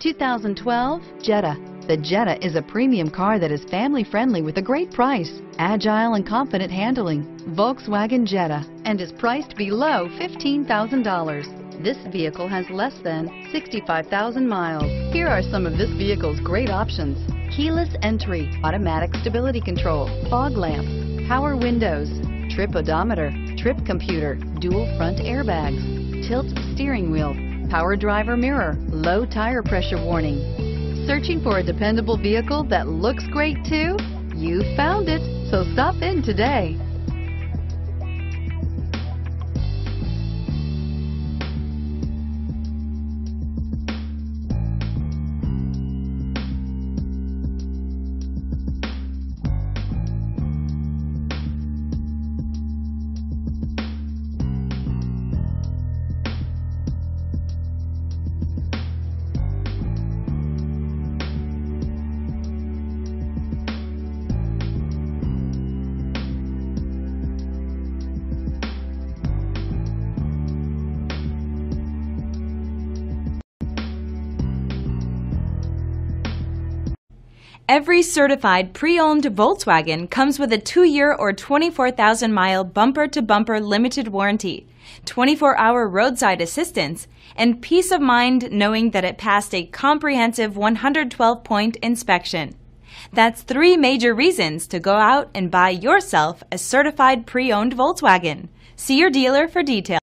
2012 Jetta. The Jetta is a premium car that is family friendly with a great price, agile and confident handling. Volkswagen Jetta and is priced below $15,000. This vehicle has less than 65,000 miles. Here are some of this vehicle's great options. Keyless entry, automatic stability control, fog lamps, power windows, trip odometer, trip computer, dual front airbags, tilt steering wheel, power driver mirror, low tire pressure warning. Searching for a dependable vehicle that looks great too? You found it, so stop in today. Every certified pre-owned Volkswagen comes with a 2-year or 24,000-mile bumper-to-bumper limited warranty, 24-hour roadside assistance, and peace of mind knowing that it passed a comprehensive 112-point inspection. That's three major reasons to go out and buy yourself a certified pre-owned Volkswagen. See your dealer for details.